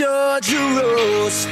Georgia Rose.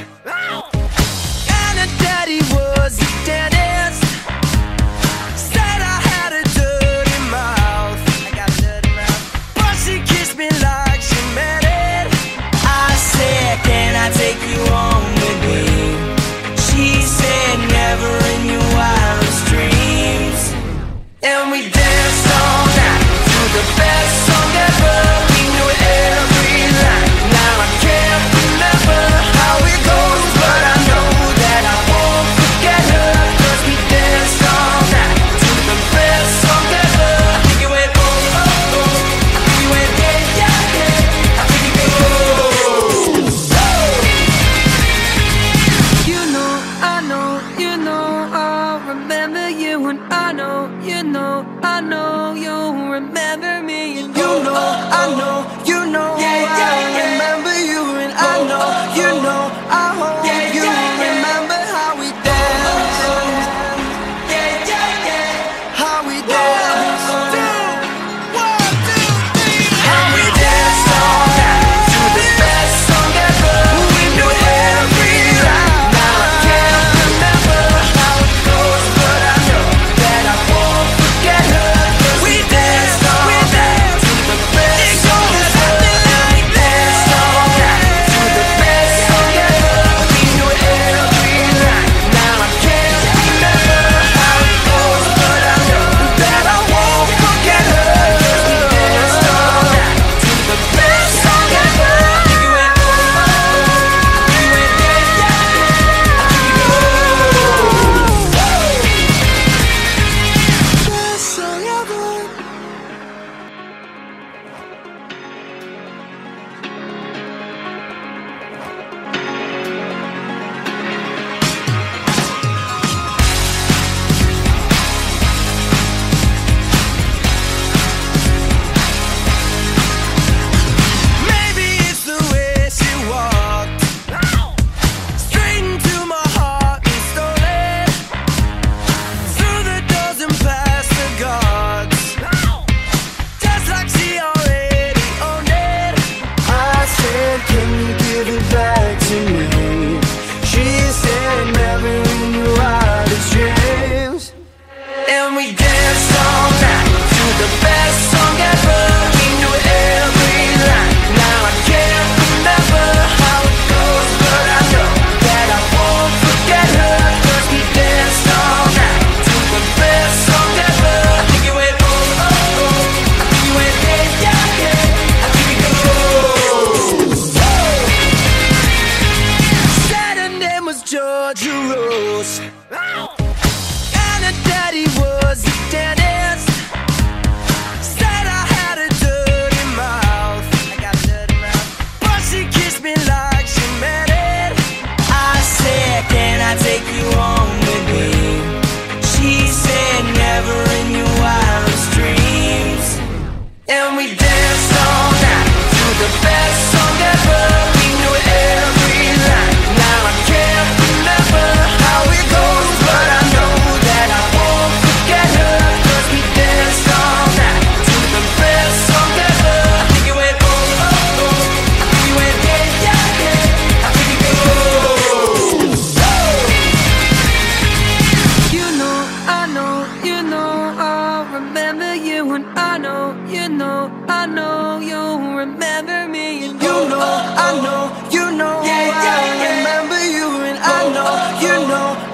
I know you remember me And you know, I know, you know yeah, yeah, yeah. I remember you And I know, you know